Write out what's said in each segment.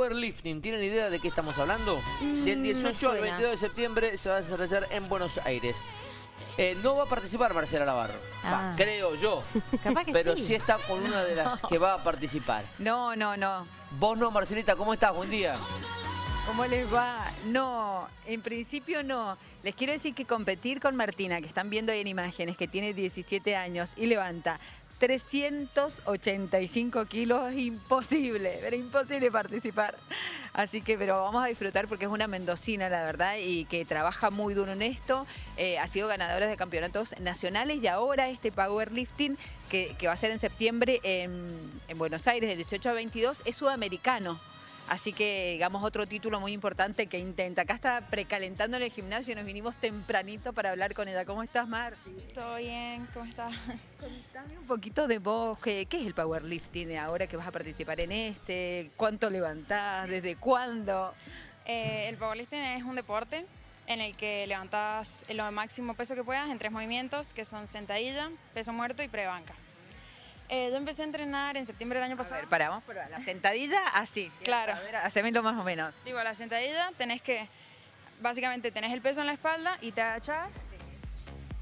Powerlifting, ¿tienen idea de qué estamos hablando? Mm, Del me 18 al suena. 22 de septiembre se va a desarrollar en Buenos Aires. Eh, no va a participar Marcela Navarro, Va, Ah. creo yo, Capaz que pero sí. sí está con una de las que va a participar. No, no, no. Vos no, Marcelita, ¿cómo estás? Buen día. ¿Cómo les va? No, en principio no. Les quiero decir que competir con Martina, que están viendo ahí en imágenes, que tiene 17 años y levanta 385 kilos, imposible, pero imposible participar. Así que, pero vamos a disfrutar porque es una mendocina, la verdad, y que trabaja muy duro en esto. Eh, ha sido ganadora de campeonatos nacionales y ahora este powerlifting, que, va a ser en septiembre en, en Buenos Aires, del 18 al 22, es sudamericano. Así que, digamos, otro título muy importante que intenta. Acá está precalentando en el gimnasio, nos vinimos tempranito para hablar con ella. ¿Cómo estás, Marti? ¿Todo bien? ¿Cómo estás? Contame un poquito de vos, ¿qué, qué es el powerlifting ahora que vas a participar en este? ¿Cuánto levantás? ¿Desde cuándo? Eh, el powerlifting es un deporte en el que levantas lo máximo peso que puedas en tres movimientos, que son sentadilla, peso muerto y prebanca. Eh, yo empecé a entrenar en septiembre del año A pasado. ver, paramos por la sentadilla, así. Claro. A ver, hacémelo más o menos. Digo, la sentadilla tenés que, básicamente tenés el peso en la espalda y te agachás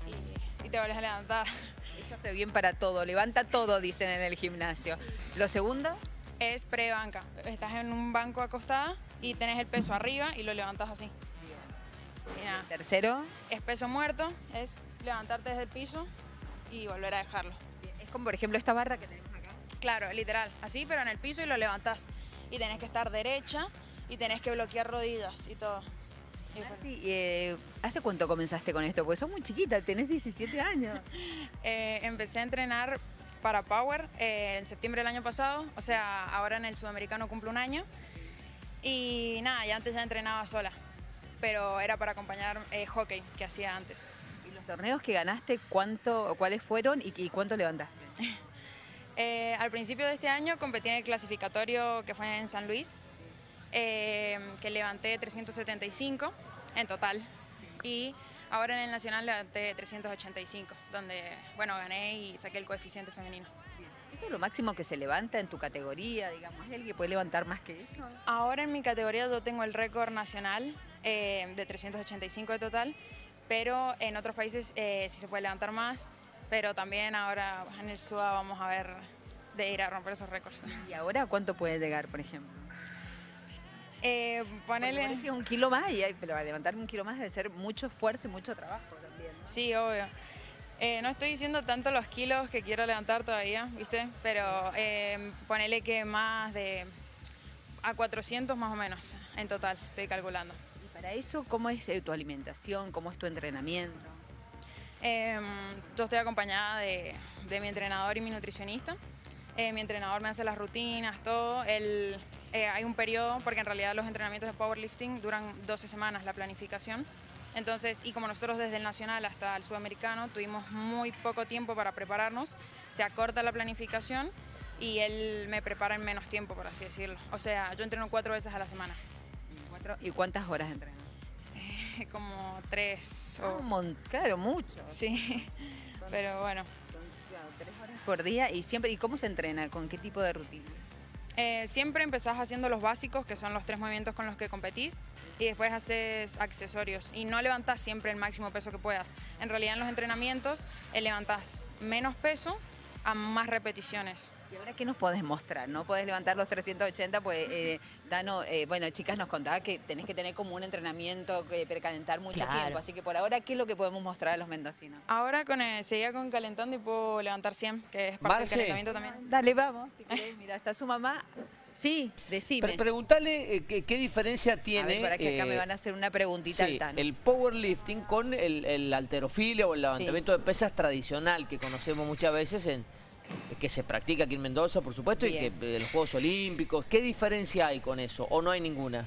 y, y te vuelves a levantar. Eso hace bien para todo, levanta todo, dicen en el gimnasio. Lo segundo, Es prebanca. Estás en un banco acostada y tenés el peso arriba y lo levantas así. Y nada. tercero, Es peso muerto, es levantarte desde el piso y volver a dejarlo. Como por ejemplo esta barra que tenemos acá. Claro, literal, así, pero en el piso y lo levantás. Y tenés que estar derecha y tenés que bloquear rodillas y todo. Y Marti, eh, ¿Hace cuánto comenzaste con esto? Porque sos muy chiquita, tenés 17 años. eh, empecé a entrenar para Power eh, en septiembre del año pasado, o sea, ahora en el sudamericano cumplo un año. Y nada, ya antes ya entrenaba sola, pero era para acompañar eh, hockey que hacía antes. ¿Y los torneos que ganaste, cuánto, cuáles fueron y, y cuánto levantaste? Eh, al principio de este año competí en el clasificatorio que fue en San Luis, eh, que levanté 375 en total. Y ahora en el nacional levanté 385, donde, bueno, gané y saqué el coeficiente femenino. ¿Eso es lo máximo que se levanta en tu categoría? Digamos, ¿hay alguien que puede levantar más que eso? Ahora en mi categoría yo tengo el récord nacional eh, de 385 de total, pero en otros países eh, sí se puede levantar más, pero también ahora en el SUA vamos a ver de ir a romper esos récords. ¿Y ahora cuánto puede llegar, por ejemplo? Eh, ponele... un kilo más, y pero levantar un kilo más debe ser mucho esfuerzo y mucho trabajo también. ¿no? Sí, obvio. Eh, no estoy diciendo tanto los kilos que quiero levantar todavía, ¿viste? Pero eh, ponele que más de a 400 más o menos en total, estoy calculando. Y para eso, ¿cómo es eh, tu alimentación? ¿Cómo es tu entrenamiento? Eh, yo estoy acompañada de, de mi entrenador y mi nutricionista. Eh, mi entrenador me hace las rutinas, todo. Él, eh, hay un periodo, porque en realidad los entrenamientos de powerlifting duran 12 semanas la planificación. Entonces, y como nosotros desde el nacional hasta el sudamericano tuvimos muy poco tiempo para prepararnos, se acorta la planificación y él me prepara en menos tiempo, por así decirlo. O sea, yo entreno cuatro veces a la semana, ¿Y cuántas horas entrenas? como tres Ah, o... un mon- claro, mucho. Sí, pero bueno. Tres horas por día y siempre. ¿Y cómo se entrena? ¿Con qué tipo de rutina? Eh, siempre empezás haciendo los básicos, que son los tres movimientos con los que competís, y después haces accesorios. Y no levantás siempre el máximo peso que puedas. En realidad en los entrenamientos eh, levantás menos peso a más repeticiones. ¿Y ahora qué nos podés mostrar? ¿No podés levantar los 380? Pues, eh, Dano, eh, bueno, chicas nos contaba que tenés que tener como un entrenamiento, que precalentar mucho Claro. tiempo. Así que por ahora, ¿qué es lo que podemos mostrar a los mendocinos? Ahora con, eh, seguía con calentando y puedo levantar 100, que es parte Marce. del calentamiento también. Dale, vamos. Si querés, mira, está su mamá. Sí, decime. Pre- preguntale eh, qué, qué diferencia a tiene ver, para que acá eh, me van a hacer una preguntita sí, al el powerlifting con el, el alterofilia o el levantamiento de pesas tradicional que conocemos muchas veces en que se practica aquí en Mendoza, por supuesto, y que Bien. eh, los Juegos Olímpicos. ¿Qué diferencia hay con eso? ¿O no hay ninguna?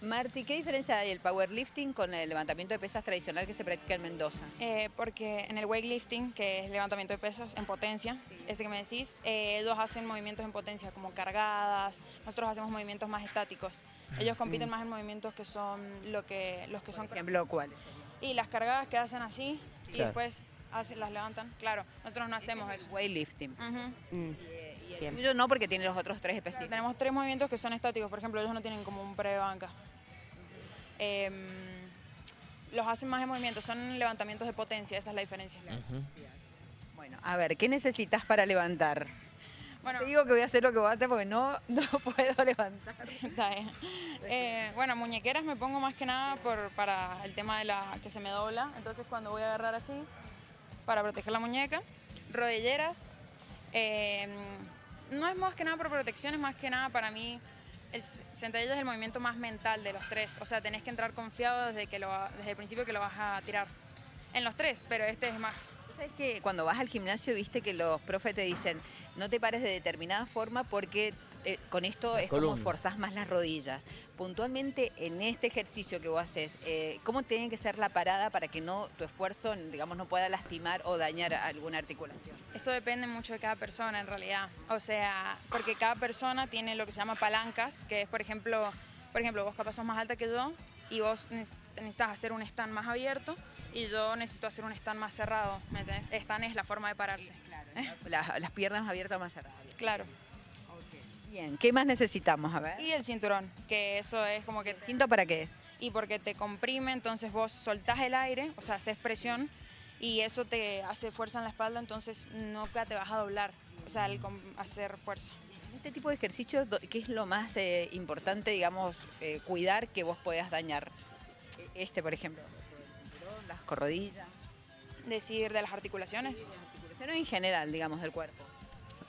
Marti, ¿qué diferencia hay el powerlifting con el levantamiento de pesas tradicional que se practica en Mendoza? Eh, porque en el weightlifting, que es levantamiento de pesas en potencia, ese que me decís, eh, ellos hacen movimientos en potencia como cargadas, nosotros hacemos movimientos más estáticos. Ellos compiten más en movimientos que son lo que, los que son Por ejemplo, ¿cuál? Y las cargadas que hacen así y Claro. después hacen, las levantan. Claro, nosotros no hacemos eso. Weightlifting. Mm. Y, y ejemplo. Yo no, porque tiene los otros tres específicos. Tenemos tres movimientos que son estáticos, por ejemplo, ellos no tienen como un pre-banca. Em, los hacen más en movimiento, son levantamientos de potencia, esa es la diferencia. Bueno, a ver, ¿qué necesitas para levantar? Bueno, Te digo que voy a hacer lo que voy a hacer porque no, no puedo levantar. Eh, bueno, muñequeras me pongo más que nada por, para el tema de la que se me dobla. Entonces cuando voy a agarrar así, para proteger la muñeca. Rodilleras. Em, no es más que nada por protección, es más que nada para mí el sentadilla es el movimiento más mental de los tres. O sea, tenés que entrar confiado desde, que lo, desde el principio que lo vas a tirar. En los tres, pero este es más ¿Sabes que cuando vas al gimnasio, viste que los profes te dicen, no te pares de determinada forma porque eh, con esto es como forzás más las rodillas. Puntualmente en este ejercicio que vos haces, eh, ¿cómo tiene que ser la parada para que no tu esfuerzo, digamos, no pueda lastimar o dañar alguna articulación? Eso depende mucho de cada persona en realidad. O sea, porque cada persona tiene lo que se llama palancas, que es, por ejemplo, por ejemplo, vos capaz sos más alta que yo y vos necesitas hacer un stand más abierto y yo necesito hacer un stand más cerrado, ¿me entiendes? Stand es la forma de pararse. claro, ¿Eh? las, piernas abiertas más cerradas. Claro. Bien, ¿qué más necesitamos? A ver. Y el cinturón, que eso es como que... ¿El cinto para qué es? Y porque te comprime, entonces vos soltás el aire, o sea, haces presión y eso te hace fuerza en la espalda, entonces nunca te vas a doblar, o sea, al hacer fuerza. En este tipo de ejercicios, ¿qué es lo más eh, importante, digamos, eh, cuidar que vos puedas dañar? E, este, por ejemplo las corrodillas. Decir de las articulaciones. Pero en general, digamos, del cuerpo.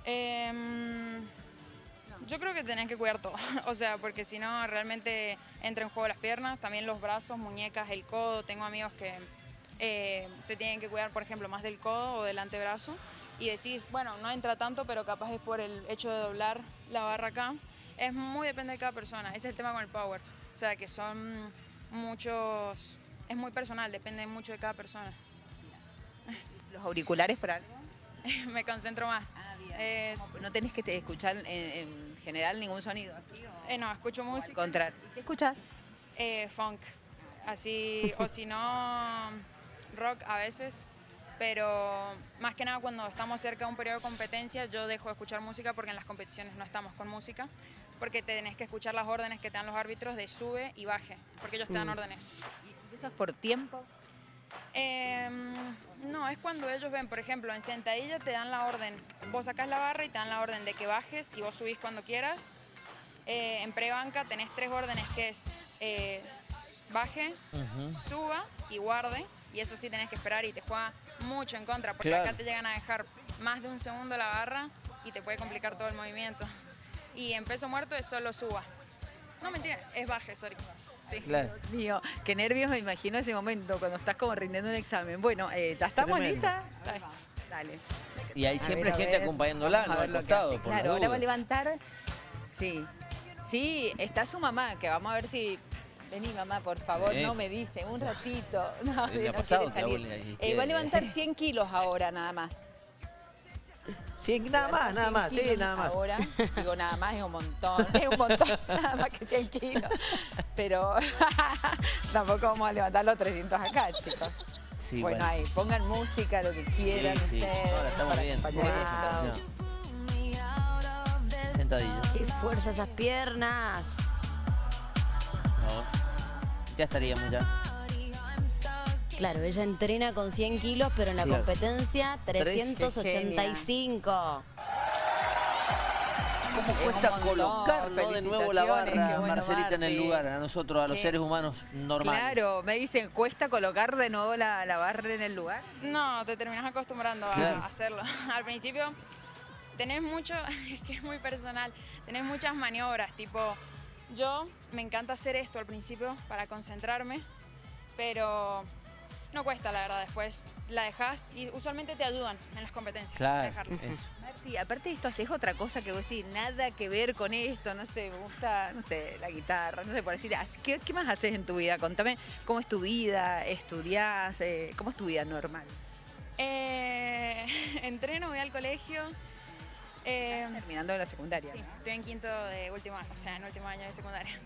Em, yo creo que tenés que cuidar todo, o sea, porque si no realmente entra en juego las piernas, también los brazos, muñecas, el codo. Tengo amigos que eh, se tienen que cuidar, por ejemplo, más del codo o del antebrazo y decir, bueno, no entra tanto, pero capaz es por el hecho de doblar la barra acá. Es muy depende de cada persona, ese es el tema con el power, o sea, que son muchos es muy personal, depende mucho de cada persona. ¿Los auriculares para algo? Me concentro más. Ah, ¿No tenés que escuchar en, general ningún sonido eh, no, escucho música. Encontrar. ¿Qué escuchas? Eh, funk. Así, o si no, rock a veces. Pero más que nada cuando estamos cerca de un periodo de competencia, yo dejo de escuchar música porque en las competiciones no estamos con música porque tenés que escuchar las órdenes que te dan los árbitros de sube y baje, porque ellos te dan mm. órdenes. ¿Eso es por tiempo? Em, no, es cuando ellos ven, por ejemplo, en sentadilla te dan la orden, vos sacás la barra y te dan la orden de que bajes y vos subís cuando quieras. Eh, en prebanca tenés tres órdenes que es eh, baje, suba y guarde. Y eso sí tenés que esperar y te juega mucho en contra, porque acá te llegan a dejar más de un segundo la barra y te puede complicar todo el movimiento. Y en peso muerto es solo suba. No mentira, es baje, sorry. Sí. Claro. mío, qué nervios me imagino ese momento cuando estás como rindiendo un examen. Bueno, eh, ¿estamos listas? Dale. Y hay siempre gente acompañándola, ¿no? Al costado, Claro, ahora va a levantar. Sí. Sí, está su mamá, que vamos a ver si Vení, mamá, por favor, no me dice, un ratito. No, no quiere salir. Eh, va a levantar 100 kilos ahora, nada más. Sí, nada más, nada más, sí, nada más. Ahora, digo nada más, es un montón, es un montón, nada más que 100 kilos. Pero tampoco vamos a levantar los 300 acá, chicos. bueno, ahí, pongan música, lo que quieran sí, ustedes. Ahora estamos bien. Sentadillo. Qué fuerza esas piernas. No, ya estaríamos ya. Claro, ella entrena con 100 kilos, pero en la competencia 385. ¿Cómo cuesta colocar de nuevo la barra, Marcelita, en el lugar, a nosotros, a los seres humanos normales? Claro, me dicen, ¿cuesta colocar de nuevo la, barra en el lugar? No, te terminas acostumbrando a hacerlo. Al principio tenés mucho, es que es muy personal, tenés muchas maniobras, tipo, yo me encanta hacer esto al principio para concentrarme, pero no cuesta, la verdad, después la dejas y usualmente te ayudan en las competencias. Claro. Marti, aparte de esto, haces otra cosa que vos decís, nada que ver con esto, no sé, me gusta, no sé, la guitarra, no sé, por decir, ¿qué, qué más haces en tu vida? Contame, ¿cómo es tu vida? ¿Estudiás? Eh, ¿Cómo es tu vida normal? Eh, entreno, voy al colegio. Eh, terminando la secundaria. Sí, estoy en quinto de último año, o sea, en último año de secundaria.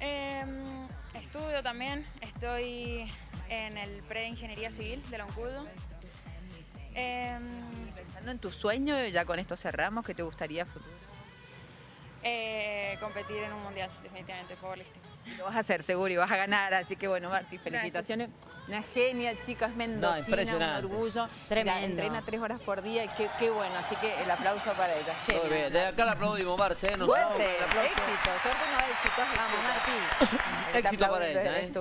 Em, estudio también, estoy en el pre-ingeniería civil de la UNCUDO. Em, pensando en tu sueño, ya con esto cerramos, ¿qué te gustaría futuro? Eh, competir en un mundial, definitivamente, powerlifting. Lo vas a hacer seguro y vas a ganar, así que bueno, Marti, felicitaciones. Una genia, chicas, mendocina, un orgullo. Tremendo. entrena tres horas por día y qué, bueno, así que el aplauso para ella. Muy bien, desde acá la aplaudimos, Marce. ¿eh? suerte, éxito, suerte no éxito, Vamos, Marti. éxito para ella, ¿eh?